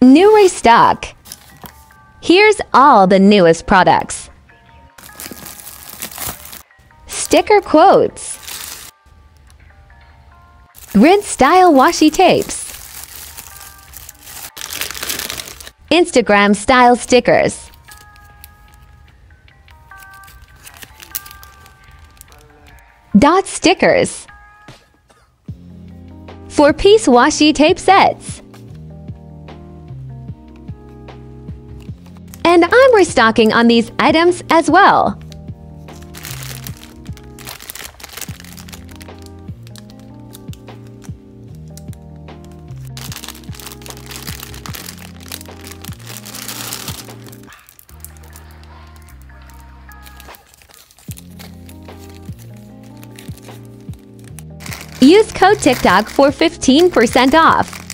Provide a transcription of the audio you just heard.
New restock. Here's all the newest products. Sticker quotes. Grid style washi tapes. Instagram style stickers. Dot stickers. Four piece washi tape sets. And I'm restocking on these items as well. Use code TikTok for 15% off.